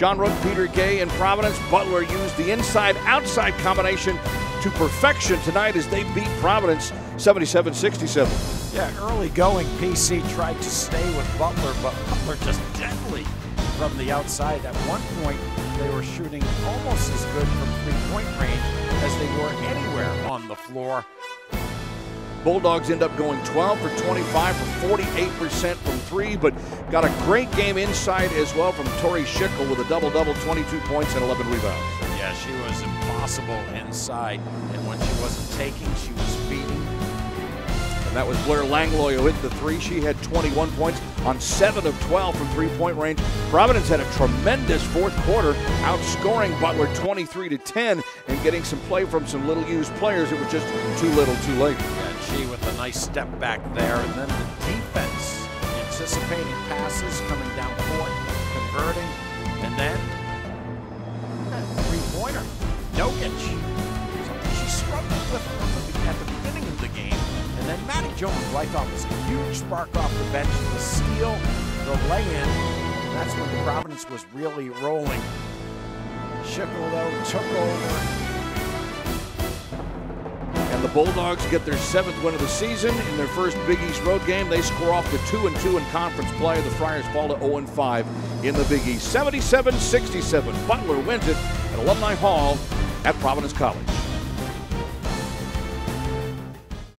John Rooke, Peter Gay, and Providence. Butler used the inside outside combination to perfection tonight as they beat Providence 77 67. Yeah, early going, PC tried to stay with Butler, but Butler just deadly from the outside. At one point, they were shooting almost as good from three point range as they were anywhere on the floor. Bulldogs end up going 12 for 25 for 48% from three, but got a great game inside as well from Tori Schickel with a double double, 22 points and 11 rebounds. Yeah, she was impossible inside, and when she wasn't taking, she. And that was Blair Langlois who hit the three. She had 21 points on 7 of 12 from three point range. Providence had a tremendous fourth quarter, outscoring Butler 23 to 10 and getting some play from some little used players. It was just too little, too late. Yeah, she with a nice step back there, and then the defense anticipating passes, coming down court, converting, and then three pointer. Jokic. Jones, who I thought was a huge spark off the bench, the steal, the lay in. That's when the Providence was really rolling. Schickel, though, took over. And the Bulldogs get their seventh win of the season in their first Big East road game. They score off to 2 and 2 in conference play. The Friars fall to 0 and 5 in the Big East. 77 67. Butler wins it at Alumni Hall at Providence College.